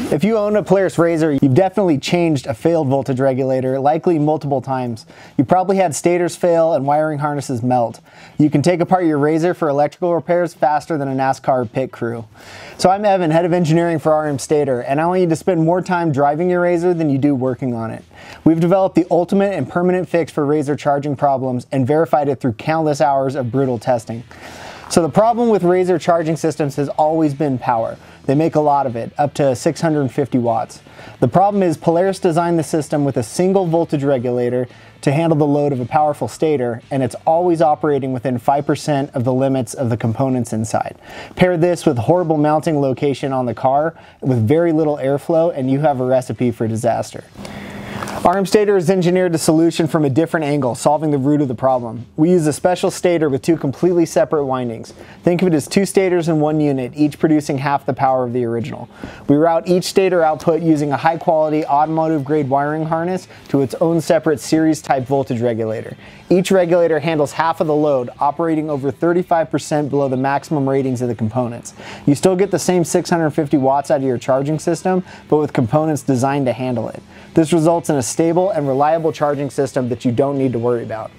If you own a Polaris Razor, you've definitely changed a failed voltage regulator, likely multiple times. You probably had stators fail and wiring harnesses melt. You can take apart your Razor for electrical repairs faster than a NASCAR pit crew. So I'm Evan, head of engineering for RM Stator, and I want you to spend more time driving your Razor than you do working on it. We've developed the ultimate and permanent fix for Razor charging problems and verified it through countless hours of brutal testing. So the problem with Razor charging systems has always been power. They make a lot of it, up to 650 watts. The problem is Polaris designed the system with a single voltage regulator to handle the load of a powerful stator, and it's always operating within 5% of the limits of the components inside. Pair this with horrible mounting location on the car with very little airflow, and you have a recipe for disaster. RM Stator has engineered a solution from a different angle, solving the root of the problem. We use a special stator with two completely separate windings. Think of it as two stators in one unit, each producing half the power of the original. We route each stator output using a high quality automotive grade wiring harness to its own separate series type voltage regulator. Each regulator handles half of the load, operating over 35% below the maximum ratings of the components. You still get the same 650 watts out of your charging system, but with components designed to handle it. This results in a stable and reliable charging system that you don't need to worry about.